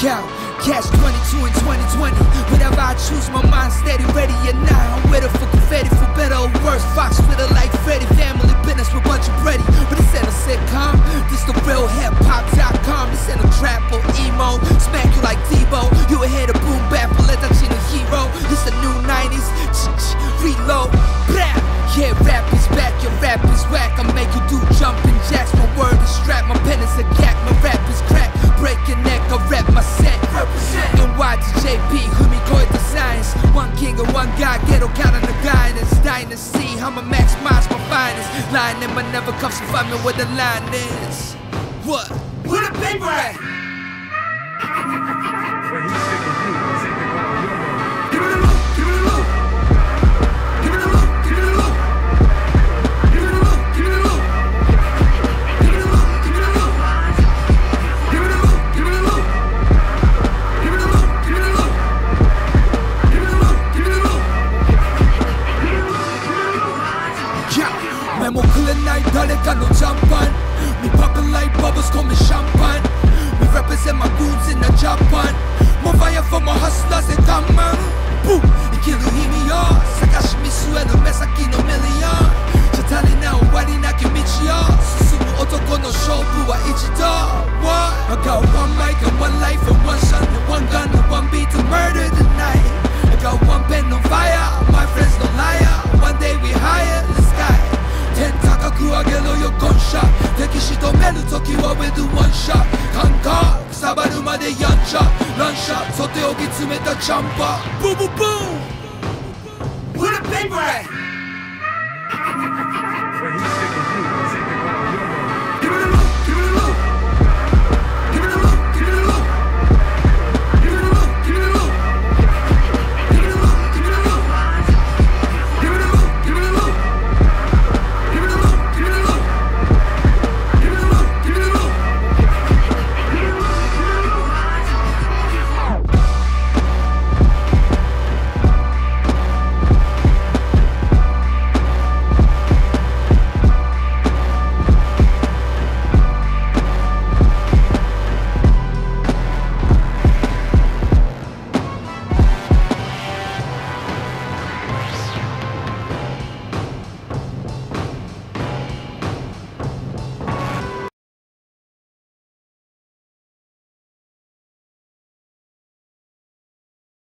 Yo, catch 22 and 2020. Whatever I choose, my mind steady, ready and now. I'm with it for and guy, ghetto count on the guidance. Dynasty, I'ma maximize my finest. Line in my never comes to find me where the line is. What? Where the paper at? Memo clear night, dale got no champagne. Me poppin' like bubbles, call me champagne. We represent my goons in the Japan. More fire for my hustlers 仕留める時は with one shot カンカー。くさばるまでやんちゃ。乱射袖をぎ詰めたジャンパー。ブーブーブー